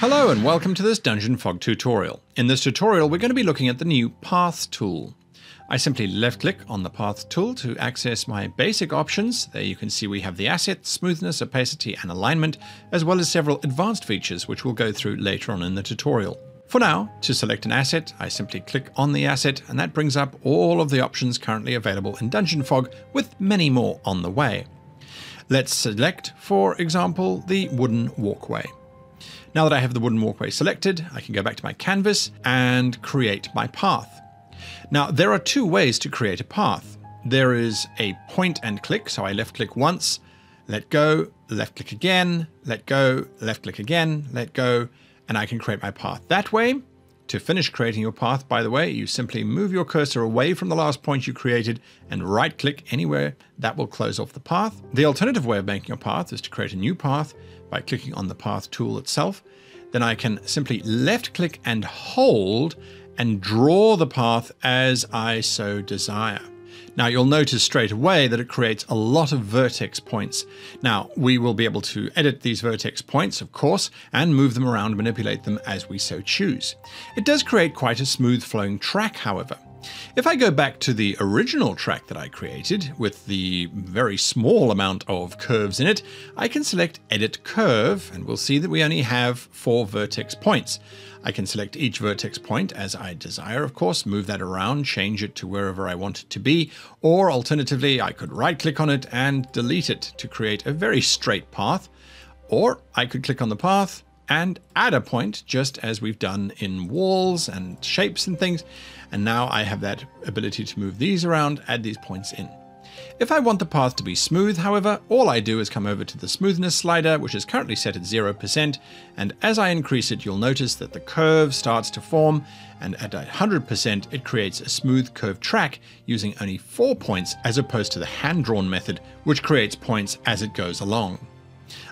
Hello and welcome to this Dungeon Fog tutorial. In this tutorial we're going to be looking at the new Path tool. I simply left click on the Path tool to access my basic options. There you can see we have the asset, smoothness, opacity and alignment, as well as several advanced features which we'll go through later on in the tutorial. For now, to select an asset, I simply click on the asset and that brings up all of the options currently available in Dungeon Fog with many more on the way. Let's select, for example, the wooden walkway. Now that I have the wooden walkway selected, I can go back to my canvas and create my path. Now, there are two ways to create a path. There is a point and click, so I left click once, let go, left click again, let go, left click again, let go, and I can create my path that way. To finish creating your path, by the way, you simply move your cursor away from the last point you created and right click anywhere that will close off the path. The alternative way of making a path is to create a new path by clicking on the path tool itself. Then I can simply left click and hold and draw the path as I so desire. Now you'll notice straight away that it creates a lot of vertex points. Now we will be able to edit these vertex points, of course, and move them around, manipulate them as we so choose. It does create quite a smooth flowing track, however. If I go back to the original track that I created, with the very small amount of curves in it, I can select Edit Curve, and we'll see that we only have four vertex points. I can select each vertex point as I desire, of course, move that around, change it to wherever I want it to be, or alternatively, I could right click on it and delete it to create a very straight path, or I could click on the path, and add a point just as we've done in walls and shapes and things. And now I have that ability to move these around, add these points in. If I want the path to be smooth, however, all I do is come over to the smoothness slider, which is currently set at 0%, and as I increase it, you'll notice that the curve starts to form, and at 100% it creates a smooth curved track using only 4 points as opposed to the hand-drawn method, which creates points as it goes along.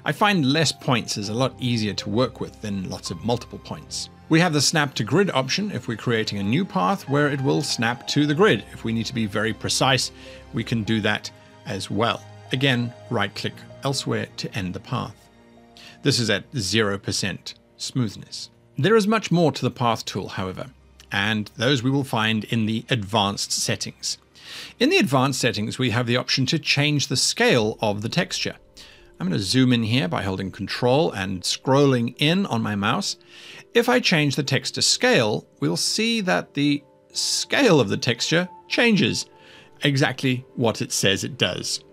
I find less points is a lot easier to work with than lots of multiple points. We have the snap to grid option if we're creating a new path where it will snap to the grid. If we need to be very precise, we can do that as well. Again, right click elsewhere to end the path. This is at 0% smoothness. There is much more to the path tool, however, and those we will find in the advanced settings. In the advanced settings, we have the option to change the scale of the texture. I'm going to zoom in here by holding control and scrolling in on my mouse. If I change the texture scale, we'll see that the scale of the texture changes exactly what it says it does.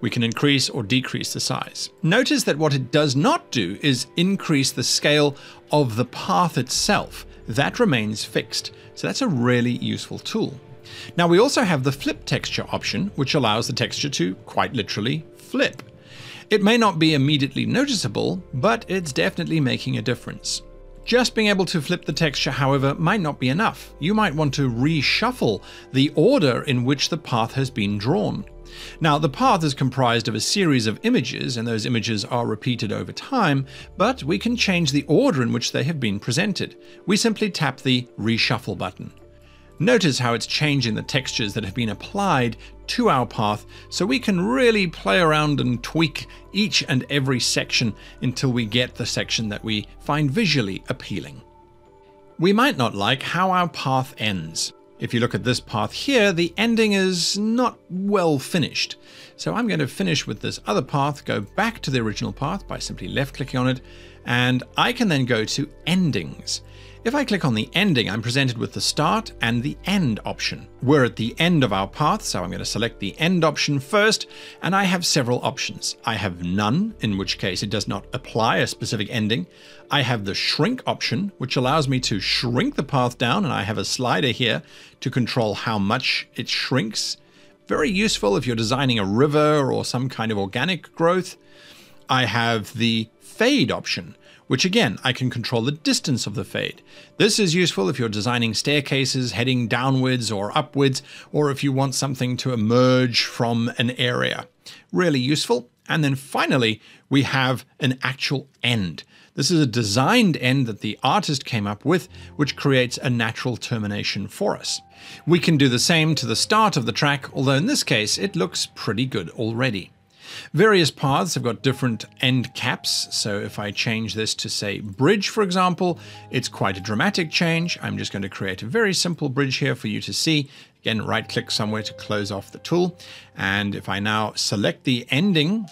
We can increase or decrease the size. Notice that what it does not do is increase the scale of the path itself. That remains fixed, so that's a really useful tool. Now we also have the flip texture option, which allows the texture to quite literally flip. It may not be immediately noticeable, but it's definitely making a difference. Just being able to flip the texture, however, might not be enough. You might want to reshuffle the order in which the path has been drawn. Now, the path is comprised of a series of images, and those images are repeated over time, but we can change the order in which they have been presented. We simply tap the Reshuffle button. Notice how it's changing the textures that have been applied to our path so we can really play around and tweak each and every section until we get the section that we find visually appealing. We might not like how our path ends. If you look at this path here, the ending is not well finished. So I'm going to finish with this other path, go back to the original path by simply left clicking on it, and I can then go to endings. If I click on the ending, I'm presented with the start and the end option. We're at the end of our path, so I'm going to select the end option first, and I have several options. I have none, in which case it does not apply a specific ending. I have the shrink option, which allows me to shrink the path down, and I have a slider here to control how much it shrinks. Very useful if you're designing a river or some kind of organic growth. I have the fade option, which again, I can control the distance of the fade. This is useful if you're designing staircases heading downwards or upwards, or if you want something to emerge from an area. Really useful. And then finally, we have an actual end. This is a designed end that the artist came up with, which creates a natural termination for us. We can do the same to the start of the track, although in this case, it looks pretty good already. Various paths have got different end caps, so if I change this to say bridge, for example, it's quite a dramatic change. I'm just going to create a very simple bridge here for you to see. Again, right click somewhere to close off the tool. And if I now select the ending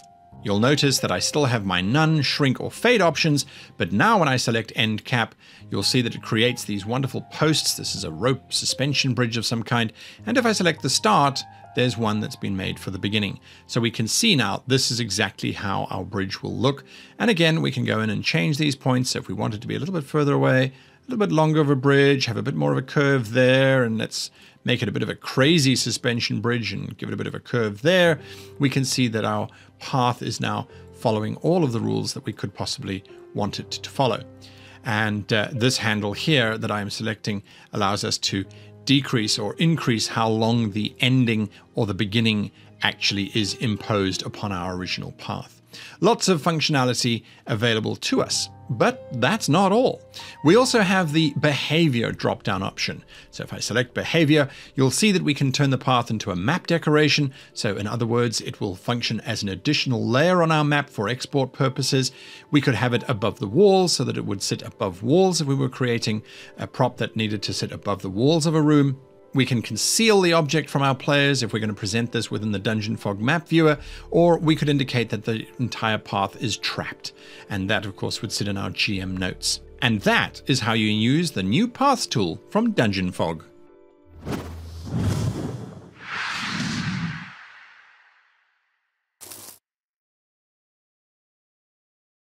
You'll notice that I still have my none, shrink, or fade options, but now when I select end cap, you'll see that it creates these wonderful posts. This is a rope suspension bridge of some kind. And if I select the start, there's one that's been made for the beginning. So we can see now this is exactly how our bridge will look. And again, we can go in and change these points. So if we want it to be a little bit further away, a little bit longer of a bridge, have a bit more of a curve there, and let's make it a bit of a crazy suspension bridge and give it a bit of a curve there, we can see that our path is now following all of the rules that we could possibly want it to follow. And uh, this handle here that I'm selecting allows us to decrease or increase how long the ending or the beginning actually is imposed upon our original path. Lots of functionality available to us. But that's not all. We also have the behavior drop down option. So if I select behavior, you'll see that we can turn the path into a map decoration. So in other words, it will function as an additional layer on our map for export purposes. We could have it above the walls so that it would sit above walls if we were creating a prop that needed to sit above the walls of a room. We can conceal the object from our players if we're going to present this within the Dungeon Fog map viewer, or we could indicate that the entire path is trapped. And that, of course, would sit in our GM notes. And that is how you use the new Paths tool from Dungeon Fog.